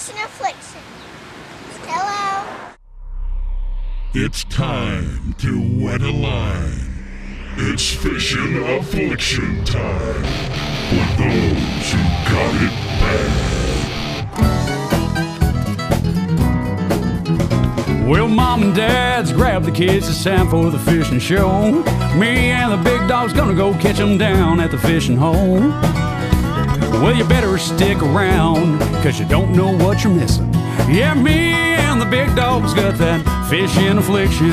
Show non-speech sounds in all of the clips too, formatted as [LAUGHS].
Fishing Affliction. Hello. It's time to wet a line. It's fishing affliction time for those who got it bad. Well, mom and dad's grab the kids, it's time for the fishing show. Me and the big dog's gonna go catch 'em down at the fishing hole. Well, you better stick around, cause you don't know what you're missing. Yeah, me and the big dog's got that fishing affliction.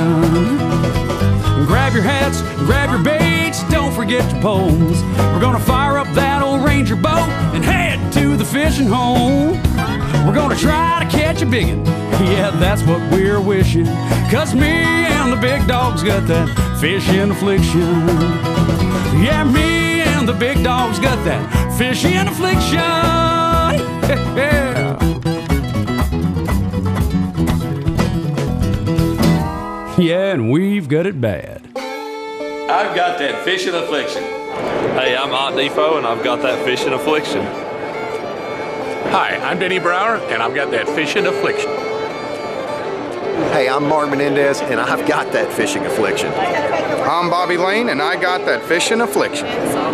Grab your hats, grab your baits, don't forget your poles. We're gonna fire up that old Ranger boat and head to the fishing hole. We're gonna try to catch a biggin', yeah, that's what we're wishing. Cause me and the big dog's got that fishing affliction. Big dog's got that fishing affliction. Yeah. [LAUGHS] Yeah, and we've got it bad. I've got that fishing affliction. Hey, I'm Art Defo, and I've got that fishing affliction. Hi, I'm Denny Brauer, and I've got that fishing affliction. Hey, I'm Mark Menendez, and I've got that fishing affliction. I'm Bobby Lane, and I got that fishing affliction.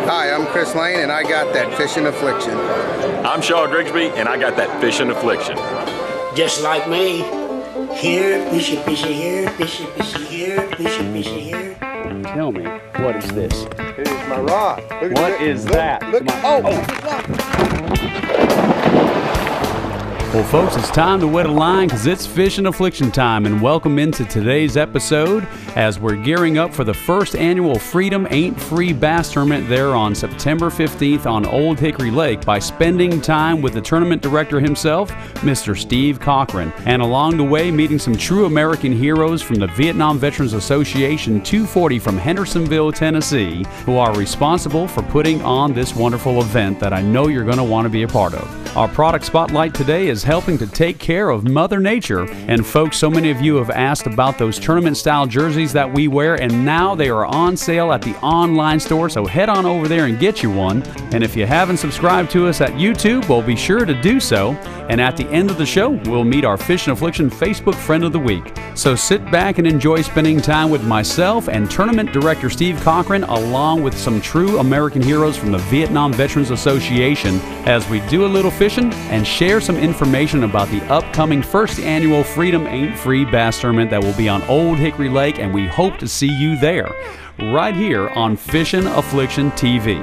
Hi, I'm Chris Lane, and I got that fishing affliction. I'm Shaw Grigsby, and I got that fishing affliction. Just like me. Here, fishy, fishy here, fishy, fishy here, fishy, fishy here. Tell me, what is this? It is my rod. Look what is look, that? Look, my, oh, oh. Well, folks, it's time to wet a line because it's fishing affliction time, and welcome into today's episode as we're gearing up for the first annual Freedom Ain't Free Bass Tournament there on September 15th on Old Hickory Lake by spending time with the tournament director himself, Mr. Steve Cochran, and along the way meeting some true American heroes from the Vietnam Veterans Association 240 from Hendersonville, Tennessee, who are responsible for putting on this wonderful event that I know you're going to want to be a part of. Our product spotlight today is helping to take care of Mother Nature. And folks, so many of you have asked about those tournament style jerseys that we wear, and now they are on sale at the online store. So head on over there and get you one. And if you haven't subscribed to us at YouTube, well, be sure to do so. And at the end of the show, we'll meet our Fishin' Affliction Facebook Friend of the Week. So sit back and enjoy spending time with myself and tournament director Steve Cochran, along with some true American heroes from the Vietnam Veterans Association, as we do a little fishing and share some information about the upcoming first annual Freedom Ain't Free Bass Tournament that will be on Old Hickory Lake, and we hope to see you there, right here on Fishin' Affliction TV.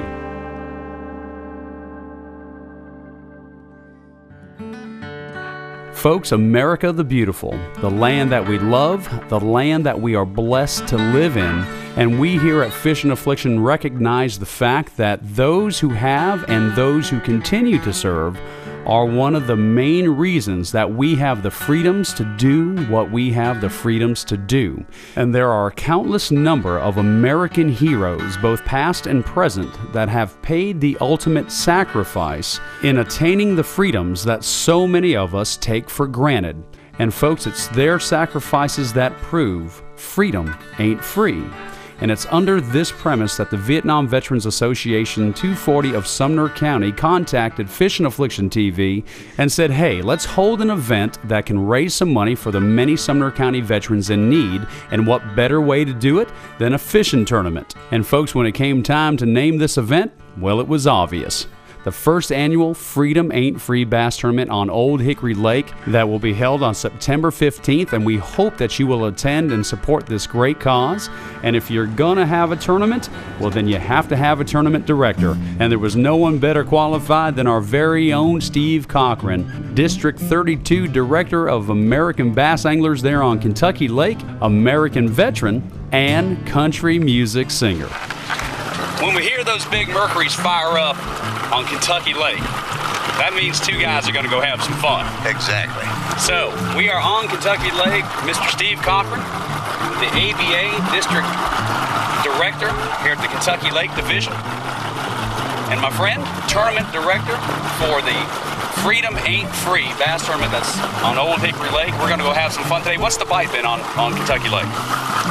Folks, America the Beautiful, the land that we love, the land that we are blessed to live in, and we here at Fishin' Affliction recognize the fact that those who have and those who continue to serve are one of the main reasons that we have the freedoms to do what we have the freedoms to do. And there are a countless number of American heroes, both past and present, that have paid the ultimate sacrifice in attaining the freedoms that so many of us take for granted. And folks, it's their sacrifices that prove freedom ain't free. And it's under this premise that the Vietnam Veterans Association 240 of Sumner County contacted Fishin' Affliction TV and said, hey, let's hold an event that can raise some money for the many Sumner County veterans in need. And what better way to do it than a fishing tournament? And folks, when it came time to name this event, well, it was obvious the first annual Freedom Ain't Free Bass Tournament on Old Hickory Lake that will be held on September 15th. And we hope that you will attend and support this great cause. And if you're going to have a tournament, well, then you have to have a tournament director. And there was no one better qualified than our very own Steve Cochran, District 32 Director of American Bass Anglers there on Kentucky Lake, American veteran, and country music singer. When we hear those big Mercuries fire up on Kentucky Lake, that means two guys are going to go have some fun. Exactly. So, we are on Kentucky Lake. Mr. Steve Cochran, the ABA District Director here at the Kentucky Lake Division. And my friend, Tournament Director for the Freedom Ain't Free Bass Tournament that's on Old Hickory Lake. We're going to go have some fun today. What's the bite been on, on Kentucky Lake?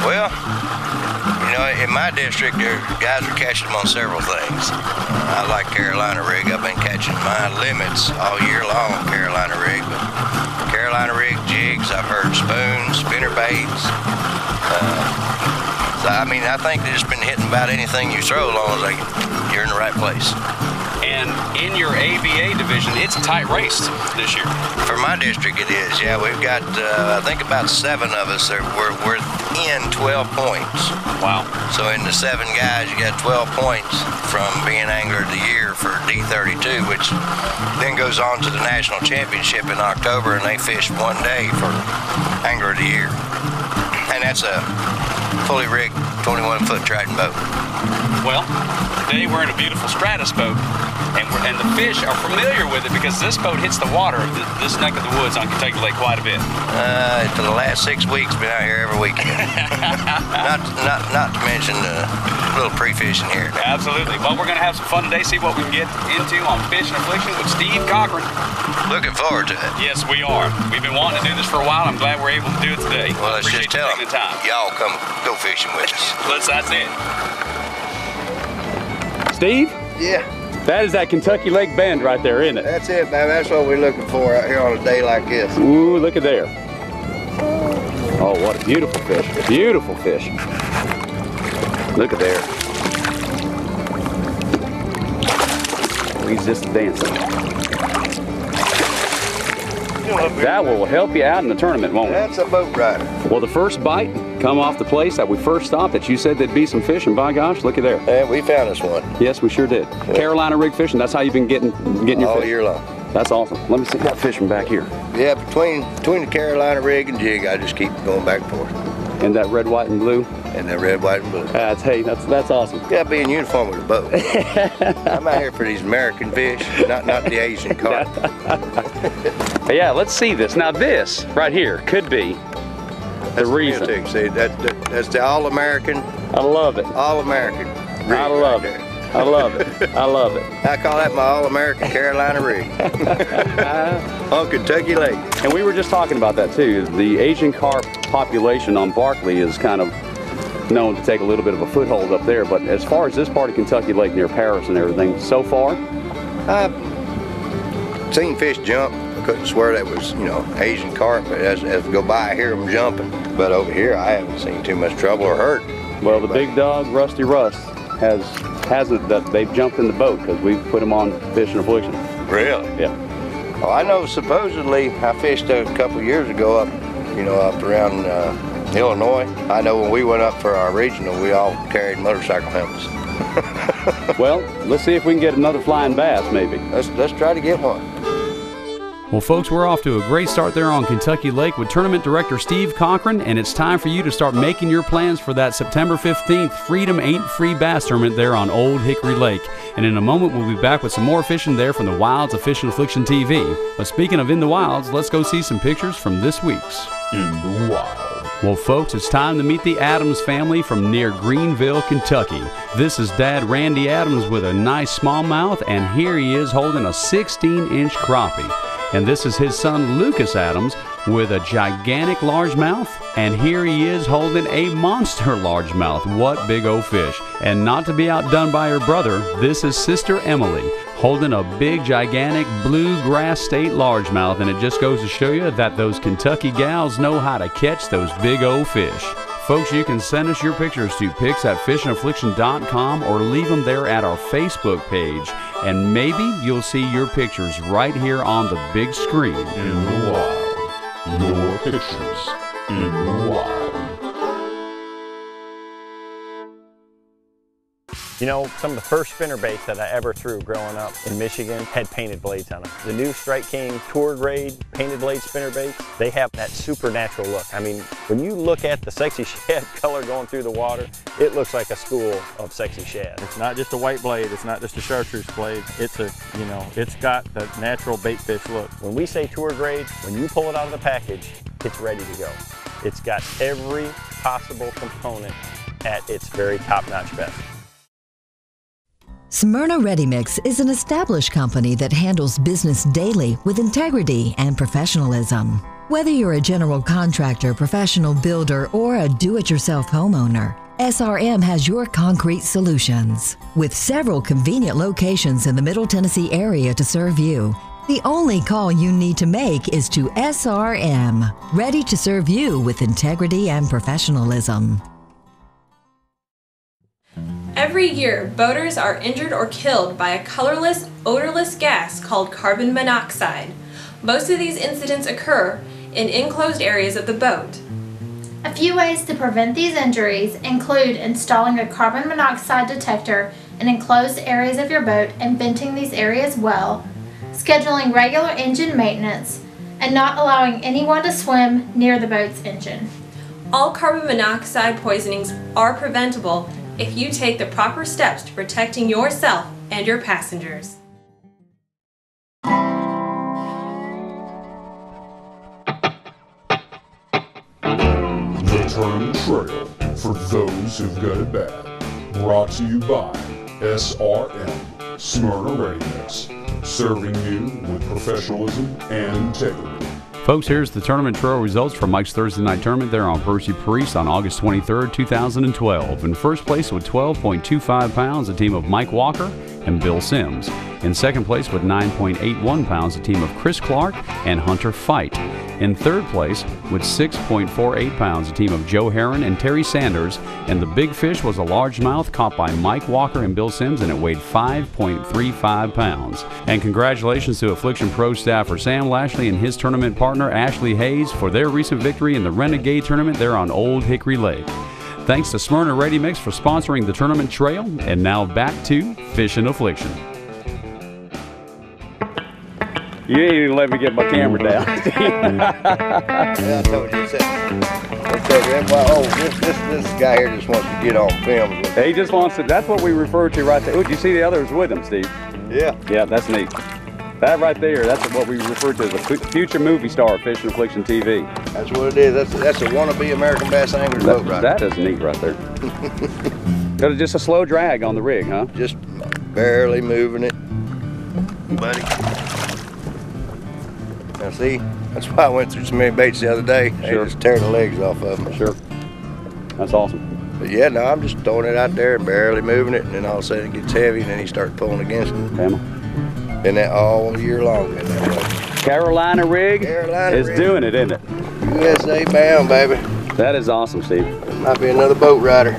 Well, You know, in my district, there guys are catching them on several things. I like Carolina rig. I've been catching my limits all year long Carolina rig. But Carolina rig jigs, I've heard spoons, spinner baits. Uh, so, I mean, I think they've just been hitting about anything you throw as long as they, you're in the right place. In your ABA division, it's tight raced this year. For my district, it is. Yeah, we've got, uh, I think, about seven of us that we're, we're in 12 points. Wow. So in the seven guys, you got 12 points from being Angler of the Year for D32, which then goes on to the national championship in October, and they fish one day for Angler of the Year. And that's a fully rigged 21 foot Triton boat. Well, today we're in a beautiful Stratos boat, and, we're, and the fish are familiar with it because this boat hits the water, th- this neck of the woods on Kentucky Lake, quite a bit. Uh, for the last six weeks, been out here every weekend. [LAUGHS] not, not, not to mention uh, a little pre-fishing here. Absolutely. Well, we're going to have some fun today, see what we can get into on Fishin' Affliction with Steve Cochran. Looking forward to it. Yes, we are. We've been wanting to do this for a while. I'm glad we're able to do it today. Well, let's Appreciate just tell them, the time. y'all come go fishing with us. Let's, that's it. Steve, Yeah, that is that Kentucky Lake Bend right there, isn't it? that's it, man. That's what we're looking for out here on a day like this. Ooh, look at there. Oh, what a beautiful fish. Beautiful fish. Look at there. He's just dancing. That will help you out in the tournament, won't it? That's a boat rider. Well, the first bite come off the place that we first stopped that you said there'd be some fish, and by gosh, look at there. And we found us one Yes, we sure did. Carolina rig fishing, that's how you've been getting getting your all fish. year long. That's awesome. Let me see that fish from back here. Yeah, between between the Carolina rig and jig, I just keep going back and forth. And that red, white, and blue. And that red, white, and blue. That's hey, that's that's awesome. Gotta be in uniform with a boat. [LAUGHS] I'm out here for these American fish, not not the Asian [LAUGHS] carp. Yeah, let's see this. Now this right here could be the reason. Music, See, that, that that's the all American, I love it. all American. I love it. I love it. I love it. I call that my all American Carolina rig [LAUGHS] on Kentucky Lake. And we were just talking about that too. The Asian carp population on Barkley is kind of known to take a little bit of a foothold up there. But as far as this part of Kentucky Lake near Paris and everything, so far, I've seen fish jump. I couldn't swear that was, you know, Asian carp, but as, as we go by, I hear them jumping. But over here, I haven't seen too much trouble or hurt. well, the big dog Rusty Rust has has it that they've jumped in the boat because we've put them on Fishin' Affliction. Really? Yeah. Well, I know supposedly I fished a couple years ago up, you know, up around uh, Illinois. I know when we went up for our regional, we all carried motorcycle helmets. [LAUGHS] Well, let's see if we can get another flying bass, maybe. Let's let's try to get one. Well, folks, we're off to a great start there on Kentucky Lake with tournament director Steve Cochran, and it's time for you to start making your plans for that September 15th Freedom Ain't Free Bass Tournament there on Old Hickory Lake. And in a moment, we'll be back with some more fishing there from the wilds of Fishin' Affliction TV. But speaking of in the wilds, let's go see some pictures from this week's In the Wild. well, folks, it's time to meet the Adams family from near Greenville, Kentucky. This is Dad Randy Adams with a nice smallmouth, and here he is holding a 16 inch crappie. And this is his son Lucas Adams with a gigantic largemouth, and here he is holding a monster largemouth. What big old fish! And not to be outdone by her brother, this is Sister Emily holding a big, gigantic bluegrass state largemouth, and it just goes to show you that those Kentucky gals know how to catch those big old fish. Folks, you can send us your pictures to pics at fishandaffliction.com or leave them there at our Facebook page, and maybe you'll see your pictures right here on the big screen. In the Wild. Your pictures. In the Wild. You know, some of the first spinner baits that I ever threw growing up in Michigan had painted blades on them. The new Strike King Tour Grade painted blade spinner baits, they have that supernatural look. I mean, when you look at the sexy [LAUGHS] shad color going through the water, it looks like a school of sexy shad. It's not just a white blade, it's not just a chartreuse blade. It's a, you know, it's got the natural bait fish look. When we say tour grade, when you pull it out of the package, it's ready to go. It's got every possible component at its very top-notch best. Smyrna Ready Mix is an established company that handles business daily with integrity and professionalism. Whether you're a general contractor, professional builder, or a do it yourself homeowner, SRM has your concrete solutions. With several convenient locations in the Middle Tennessee area to serve you, the only call you need to make is to SRM, ready to serve you with integrity and professionalism. Every year, boaters are injured or killed by a colorless, odorless gas called carbon monoxide. Most of these incidents occur in enclosed areas of the boat. A few ways to prevent these injuries include installing a carbon monoxide detector in enclosed areas of your boat and venting these areas well, scheduling regular engine maintenance, and not allowing anyone to swim near the boat's engine. All carbon monoxide poisonings are preventable if you take the proper steps to protecting yourself and your passengers. The Tournament Trail for those who've got it bad. Brought to you by SRM, Smyrna Ready Mix, serving you with professionalism and integrity. Folks, here's the tournament trail results for Mike's Thursday night tournament there on Percy Priest on August 23rd, 2012. In first place with 12.25 pounds, a team of Mike Walker and Bill Sims. In second place with 9.81 pounds, a team of Chris Clark and Hunter Fight. In third place with 6.48 pounds, a team of Joe Heron and Terry Sanders. And the big fish was a largemouth caught by Mike Walker and Bill Sims, and it weighed 5.35 pounds. And congratulations to Affliction Pro staffer Sam Lashley and his tournament partner Ashley Hayes for their recent victory in the Renegade tournament there on Old Hickory Lake. Thanks to Smyrna Ready Mix for sponsoring the tournament trail. And now back to Fishing Affliction. You ain't even let me get my camera down. [LAUGHS] yeah, I told you. Said, I told you, that's why, oh, this, this, this guy here just wants to get on film. he just wants to, that's what we refer to right there. Oh, you see the others with him, Steve? Yeah. Yeah, that's neat. That right there, that's what we refer to as a future movie star of Fishing Affliction TV. That's what it is. That's, that's a wannabe American Bass Angler's boat right that is neat right there. [LAUGHS] Got just a slow drag on the rig, huh? Just barely moving it, buddy. See, that's why I went through so many baits the other day. They Sure. just tear the legs off of them. Sure. That's awesome. But yeah, no, I'm just throwing it out there and barely moving it, and then all of a sudden it gets heavy, and then he starts pulling against it. Bama. Been that all year long. That. Carolina rig Carolina is rig. doing it, isn't it? USA bound, baby. That is awesome, Steve. Might be another boat rider.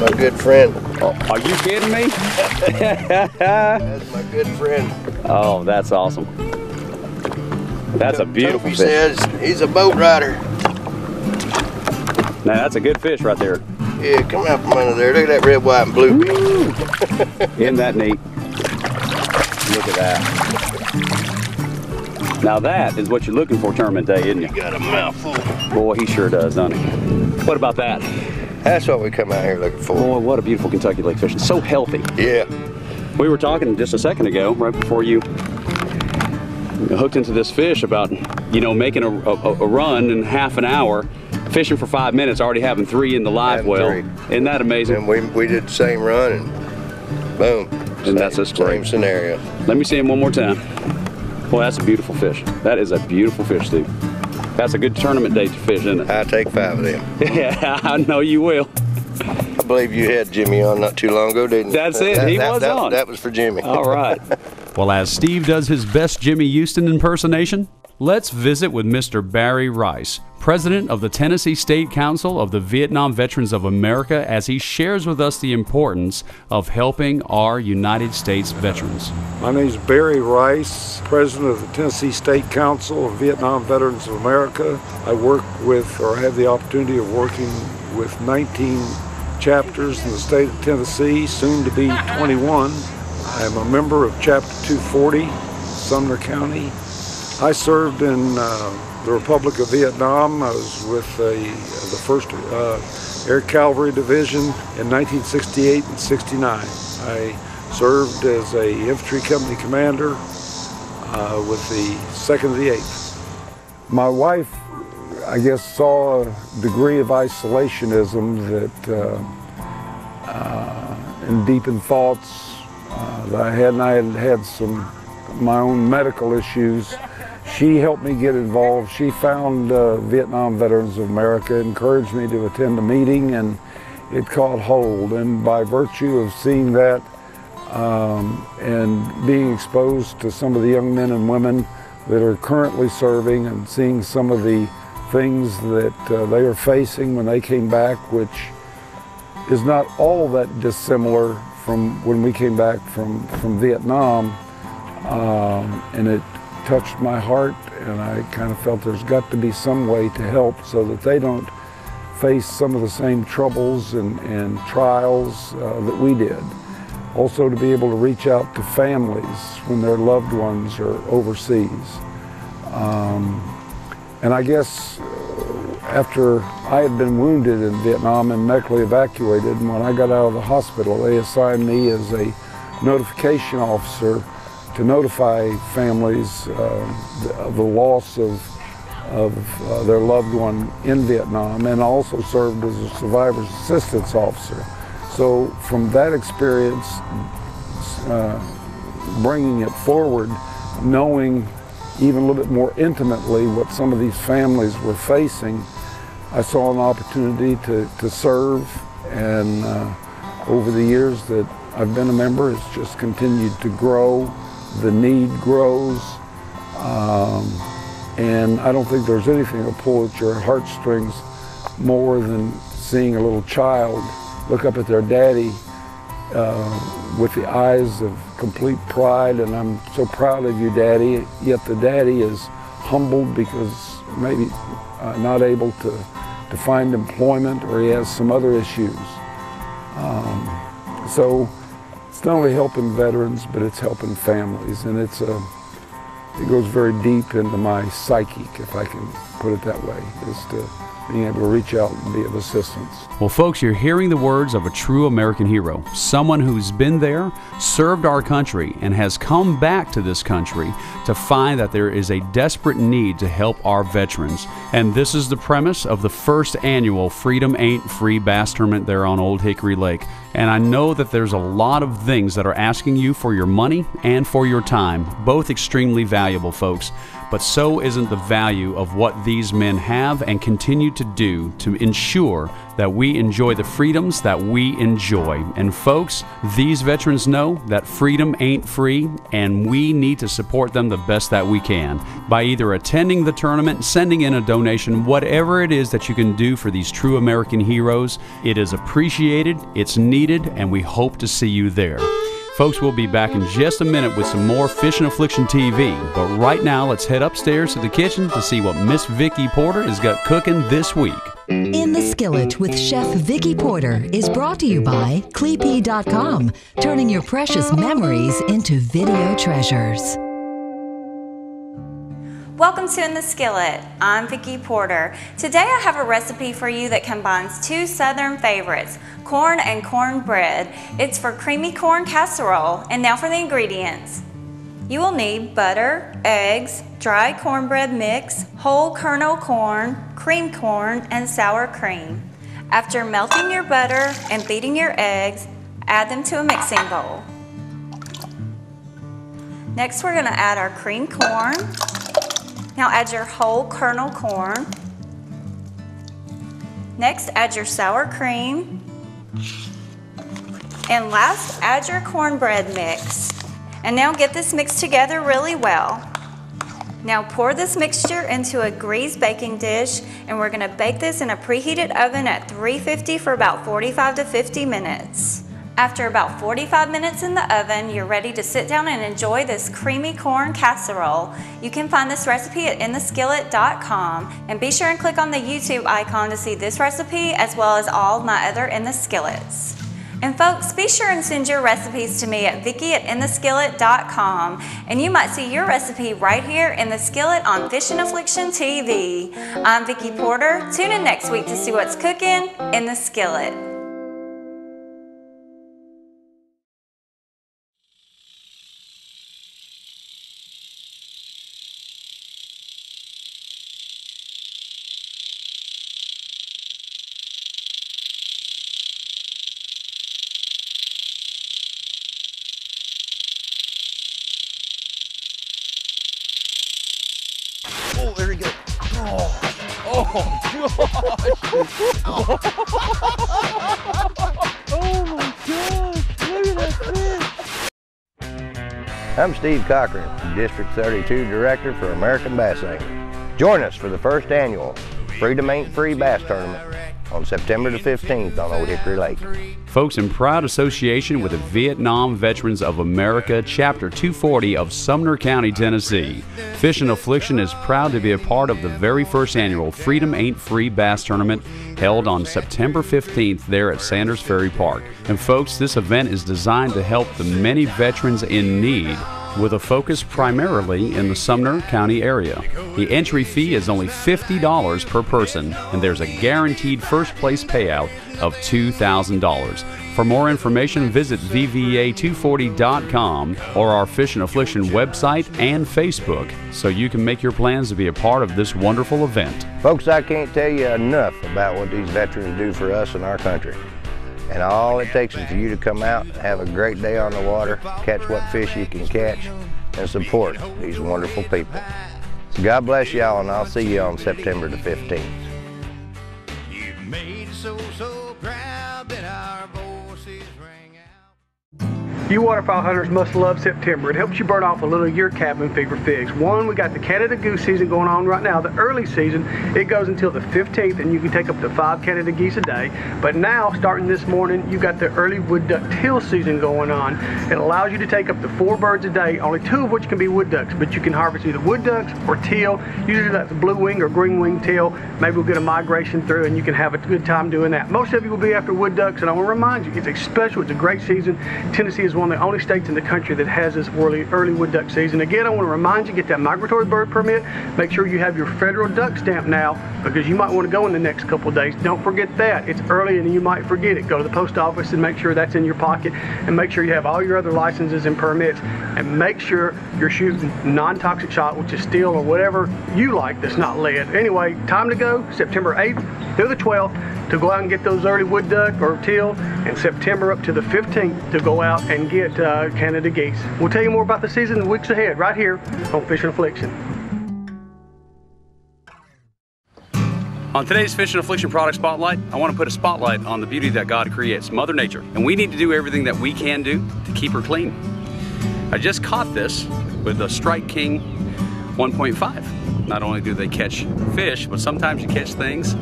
My good friend. Oh, are you kidding me? [LAUGHS] That's my good friend. Oh, that's awesome. That's a beautiful He fish. says he's a boat rider. Now that's a good fish right there. Yeah, come out from under there. Look at that red, white, and blue. Isn't that neat? Look at that. Now that is what you're looking for tournament day, isn't it? you? Got a mouthful. Boy, he sure does, doesn't he? What about that? That's what we come out here looking for. Boy, what a beautiful Kentucky lake fishing. So healthy. Yeah. We were talking just a second ago, right before you hooked into this fish about, you know, making a, a, a run in half an hour, fishing for five minutes, already having three in the live well. Isn't that amazing? And we, we did the same run, and boom. And that's just Same scenario. Let me see him one more time. Boy, that's a beautiful fish. That is a beautiful fish, Steve. That's a good tournament day to fish, isn't it? I take five of them. [LAUGHS] yeah, I know you will. I believe you had Jimmy on not too long ago, didn't you? That's it. That- He that- was that- on. That was for Jimmy. All right. [LAUGHS] well, as Steve does his best Jimmy Houston impersonation, let's visit with Mr. Barry Rice, president of the Tennessee State Council of the Vietnam Veterans of America, as he shares with us the importance of helping our United States veterans. My name is Barry Rice, president of the Tennessee State Council of Vietnam Veterans of America. I work with, or have the opportunity of working with 19 chapters in the state of Tennessee, soon to be 21. I am a member of Chapter 240, Sumner County. I served in uh, the Republic of Vietnam. I was with the, the 1st uh, Air Cavalry Division in 1968 and 69. I served as a infantry company commander uh, with the 2nd of the 8th. My wife, I guess, saw a degree of isolationism that uh, uh, deepened thoughts uh, that I had, and I had had some my own medical issues. she helped me get involved. She found uh, Vietnam Veterans of America, encouraged me to attend a meeting, and it caught hold. And by virtue of seeing that um, and being exposed to some of the young men and women that are currently serving and seeing some of the things that uh, they are facing when they came back, which is not all that dissimilar from when we came back from, from Vietnam. Um, and it touched my heart and I kind of felt there's got to be some way to help so that they don't face some of the same troubles and, and trials uh, that we did. Also to be able to reach out to families when their loved ones are overseas. Um, and I guess uh, after I had been wounded in Vietnam and medically evacuated, and when I got out of the hospital, they assigned me as a notification officer to notify families uh, of the loss of, of uh, their loved one in Vietnam and also served as a survivor's assistance officer. So from that experience, uh, bringing it forward, knowing even a little bit more intimately what some of these families were facing, I saw an opportunity to, to serve and uh, over the years that I've been a member, it's just continued to grow the need grows. Um, and I don't think there's anything that pull at your heartstrings more than seeing a little child look up at their daddy uh, with the eyes of complete pride and I'm so proud of you daddy. Yet the daddy is humbled because maybe uh, not able to, to find employment or he has some other issues. Um, so it's not only helping veterans, but it's helping families, and it's a, it goes very deep into my psyche, if I can put it that way, is to being able to reach out and be of assistance. Well, folks, you're hearing the words of a true American hero, someone who's been there, served our country, and has come back to this country to find that there is a desperate need to help our veterans. And this is the premise of the first annual Freedom Ain't Free Bass Tournament there on Old Hickory Lake. And I know that there's a lot of things that are asking you for your money and for your time, both extremely valuable, folks. But so isn't the value of what these men have and continue to do to ensure that we enjoy the freedoms that we enjoy. And folks, these veterans know that freedom ain't free, and we need to support them the best that we can by either attending the tournament, sending in a donation, whatever it is that you can do for these true American heroes. It is appreciated, it's needed, and we hope to see you there. Folks, we'll be back in just a minute with some more Fishing Affliction TV. But right now, let's head upstairs to the kitchen to see what Miss Vicki Porter has got cooking this week. In the Skillet with Chef Vicki Porter is brought to you by Cleepy.com, turning your precious memories into video treasures. Welcome to In the Skillet. I'm Vicki Porter. Today I have a recipe for you that combines two southern favorites, corn and cornbread. It's for creamy corn casserole. And now for the ingredients. You will need butter, eggs, dry cornbread mix, whole kernel corn, cream corn, and sour cream. After melting your butter and beating your eggs, add them to a mixing bowl. Next we're going to add our cream corn. Now add your whole kernel corn. Next add your sour cream. And last add your cornbread mix. And now get this mixed together really well. Now pour this mixture into a greased baking dish and we're gonna bake this in a preheated oven at 350 for about 45 to 50 minutes. After about 45 minutes in the oven, you're ready to sit down and enjoy this creamy corn casserole. You can find this recipe at intheskillet.com and be sure and click on the YouTube icon to see this recipe as well as all my other In the Skillets. And folks, be sure and send your recipes to me at Vicki at intheskillet.com and you might see your recipe right here in the skillet on Fishing Affliction TV. I'm Vicki Porter. Tune in next week to see what's cooking in the skillet. Oh my look at that fish. I'm Steve Cochran, District 32 Director for American Bass Angler. Join us for the first annual Freedom Ain't Free Bass Tournament on September the 15th on Old Hickory Lake. Folks, in proud association with the Vietnam Veterans of America, Chapter 240 of Sumner County, Tennessee, Fishin' Affliction is proud to be a part of the very first annual Freedom Ain't Free Bass Tournament held on September 15th there at Sanders Ferry Park. And folks, this event is designed to help the many veterans in need with a focus primarily in the Sumner County area. The entry fee is only $50 per person, and there's a guaranteed first place payout of $2,000. For more information, visit VVA240.com or our Fishin' Affliction website and Facebook so you can make your plans to be a part of this wonderful event. Folks, I can't tell you enough about what these veterans do for us and our country. And all it takes is for you to come out, have a great day on the water, catch what fish you can catch, and support these wonderful people. So God bless y'all, and I'll see you on September the 15th. You waterfowl hunters must love September. It helps you burn off a little of your cabin fever fix. One, we got the Canada goose season going on right now. The early season, it goes until the 15th and you can take up to five Canada geese a day. But now, starting this morning, you got the early wood duck teal season going on. It allows you to take up to four birds a day, only two of which can be wood ducks, but you can harvest either wood ducks or teal. Usually that's blue wing or green wing teal. Maybe we'll get a migration through and you can have a good time doing that. Most of you will be after wood ducks and I want to remind you, it's a special, it's a great season. Tennessee is one of the only states in the country that has this early, early wood duck season. Again, I want to remind you, get that migratory bird permit. Make sure you have your federal duck stamp now because you might want to go in the next couple days. Don't forget that. It's early and you might forget it. Go to the post office and make sure that's in your pocket and make sure you have all your other licenses and permits and make sure you're shooting non-toxic shot, which is steel or whatever you like that's not lead. Anyway, time to go, September 8th through the 12th to go out and get those early wood duck or teal, and September up to the 15th to go out and get uh, Canada geese. We'll tell you more about the season in the weeks ahead right here on Fishin' Affliction. On today's Fishin' Affliction product spotlight, I want to put a spotlight on the beauty that God creates, Mother Nature. And we need to do everything that we can do to keep her clean. I just caught this with the Strike King 1.5. Not only do they catch fish, but sometimes you catch things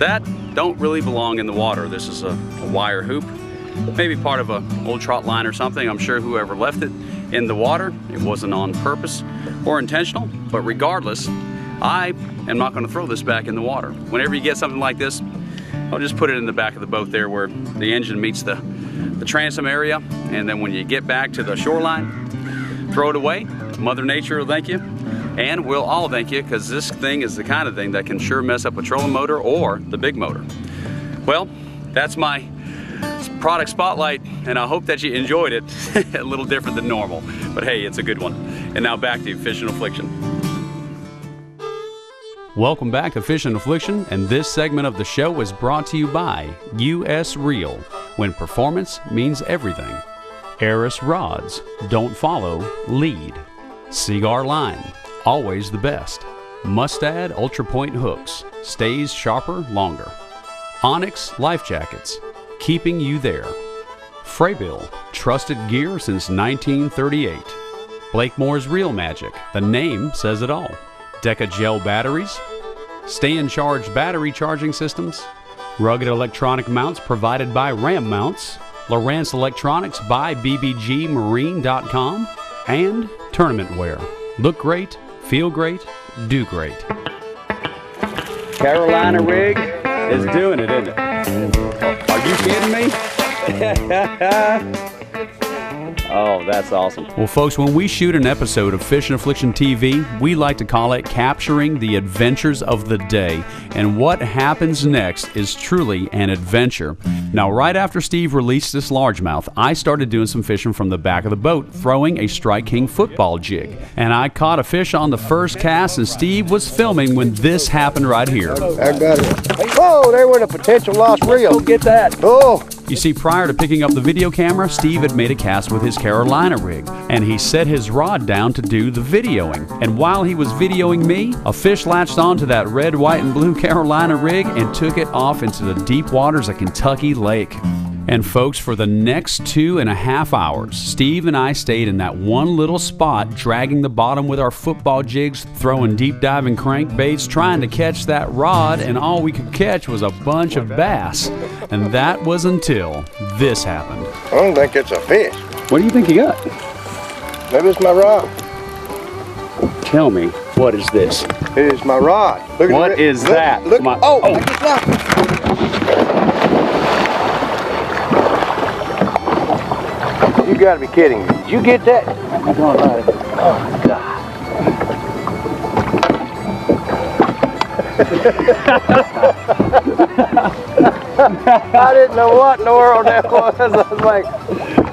that don't really belong in the water. This is a, a wire hoop, maybe part of an old trot line or something. I'm sure whoever left it in the water, it wasn't on purpose or intentional, but regardless, I am not going to throw this back in the water. Whenever you get something like this, I'll just put it in the back of the boat there where the engine meets the, the transom area, and then when you get back to the shoreline, throw it away. Mother Nature will thank you, and we'll all thank you because this thing is the kind of thing that can sure mess up a trolling motor or the big motor. Well, that's my product spotlight, and I hope that you enjoyed it. [LAUGHS] a little different than normal, but hey, it's a good one. And now back to Fishin' Affliction. Welcome back to Fishin' Affliction, and this segment of the show is brought to you by US Reel, when performance means everything. Airrus Rods, don't follow, lead. Seaguar Line, always the best. Mustad Ultra Point Hooks, stays sharper longer. Onyx Life Jackets, keeping you there. Frabill, trusted gear since 1938. Blakemore's Reel Magic, the name says it all. Deka Gel batteries, stay in charge battery charging systems, rugged electronic mounts provided by Ram Mounts, Lowrance Electronics by BBGMarine.com, and tournament wear. Look great, feel great, do great. Carolina rig is doing it, isn't it? Are you kidding me? [LAUGHS] Oh, that's awesome. Well, folks, when we shoot an episode of Fishin' Affliction TV, we like to call it Capturing the Adventures of the Day. And what happens next is truly an adventure. Now, right after Steve released this largemouth, I started doing some fishing from the back of the boat, throwing a Strike King football jig. And I caught a fish on the first cast, and Steve was filming when this happened right here. I got it. Oh, there went a potential lost reel. Go get that. Oh. You see, prior to picking up the video camera, Steve had made a cast with his Carolina rig, and he set his rod down to do the videoing. And while he was videoing me, a fish latched onto that red, white, and blue [LAUGHS] Carolina rig and took it off into the deep waters of Kentucky Lake. And folks, for the next two and a half hours, Steve and I stayed in that one little spot, dragging the bottom with our football jigs, throwing deep diving crankbaits, trying to catch that rod, and all we could catch was a bunch of bass. And that was until this happened. I don't think it's a fish. What do you think you got? Maybe it's my rod. Tell me, what is this? It is my rod. Look What is Look- that? Look. My- oh, oh. I just knocked it. You gotta be kidding me. Did you get that? Oh, God. [LAUGHS] I didn't know what in the world that was. I was like,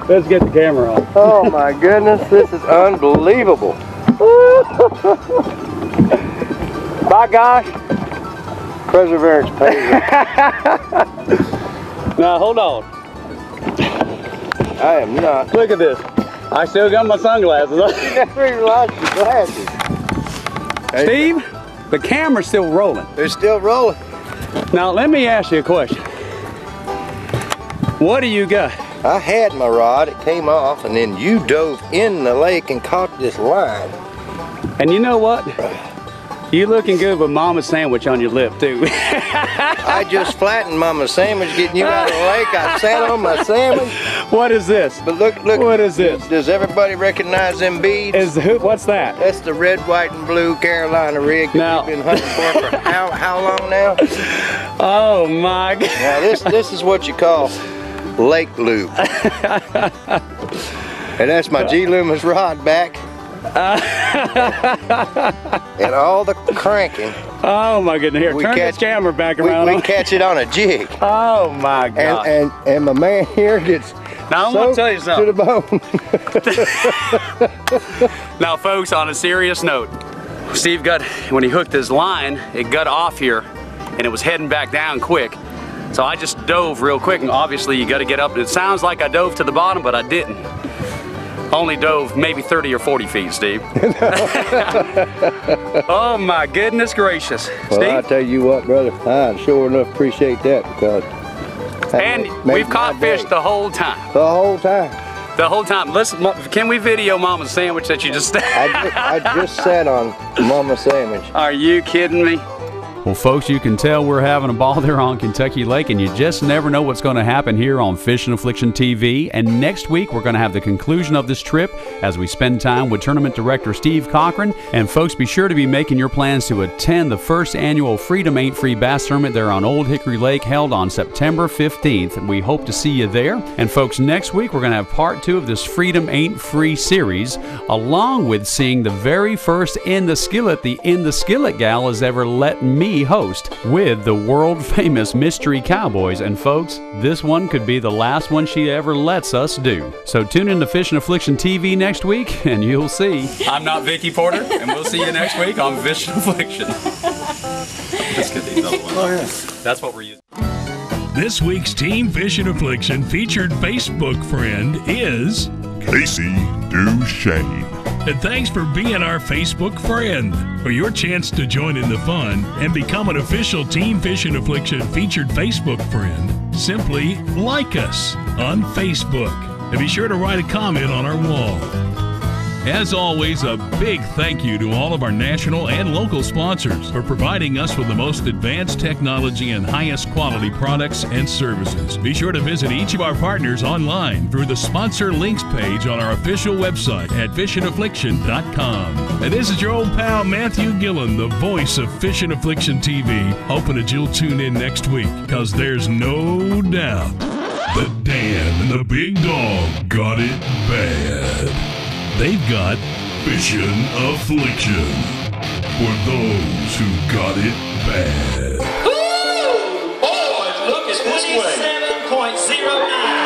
Let's get the camera on. oh my goodness, this is unbelievable. [LAUGHS] By gosh, perseverance pays. [LAUGHS] Now, hold on. I am not. Look at this. I still got my sunglasses. Never [LAUGHS] even lost your glasses. Steve, the camera's still rolling. It's still rolling. Now, let me ask you a question. What do you got? I had my rod, it came off, and then you dove in the lake and caught this line. And you know what? You looking good with mama sandwich on your lip, too. I just [LAUGHS] flattened Mama sandwich getting you out of the lake. I sat on my sandwich. What is this? But look, look. What is this? Does everybody recognize them beads? Is who, what's that? That's the red, white, and blue Carolina rig that Now- we've been hunting for for [LAUGHS] how, how long now? Oh my God. Now this this is what you call lake lube. [LAUGHS] and that's my G Loomis rod back. [LAUGHS] and all the cranking. Oh my goodness. Here, We turn catch- this camera back around. we on- catch it on a jig. Oh my And, God. and and my man here gets Now, I'm gonna tell you something. to the bone. [LAUGHS] Now, folks, on a serious note, Steve got, when he hooked his line, it got off here and it was heading back down quick. So I just dove real quick, and obviously, you got to get up. It sounds like I dove to the bottom, but I didn't. Only dove maybe 30 or 40 feet, Steve. [LAUGHS] oh my goodness gracious. Well, I tell you what, brother, I sure enough appreciate that because and we've caught day. fish the whole time. the whole time. The whole time. Listen, can we video Mama's sandwich that you just [LAUGHS] I just, I just sat on Mama sandwich. Are you kidding me? Well, folks, you can tell we're having a ball there on Kentucky Lake, and you just never know what's going to happen here on Fishin' Affliction TV. And next week, we're going to have the conclusion of this trip as we spend time with tournament director Steve Cochran. And folks, be sure to be making your plans to attend the first annual Freedom Ain't Free Bass Tournament there on Old Hickory Lake, held on September 15th. We hope to see you there. And folks, next week, we're going to have part two of this Freedom Ain't Free series, along with seeing the very first In the Skillet the In the Skillet gal has ever let me host with the world famous Mystery Cowboys. And folks, this one could be the last one she ever lets us do. So tune in to Fishin' Affliction TV next week [LAUGHS] and you'll see. I'm not Vicki Porter, and we'll see you next week on Fishin' Affliction. Let's get these other ones. That's what we're using. This week's Team Fishin' Affliction featured Facebook friend is Casey Duchesne. And thanks for being our Facebook friend. For your chance to join in the fun and become an official Team Fishin' Affliction featured Facebook friend, simply like us on Facebook. And be sure to write a comment on our wall. As always, a big thank you to all of our national and local sponsors for providing us with the most advanced technology and highest quality products and services. Be sure to visit each of our partners online through the sponsor links page on our official website at fishandaffliction.com. And this is your old pal Matthew Gillian, the voice of Fishin' Affliction TV, hoping that you'll tune in next week because there's no doubt that Dan and the big dog got it bad. They've got Vision Affliction for those who got it bad. Boys, look at this way. 27.09.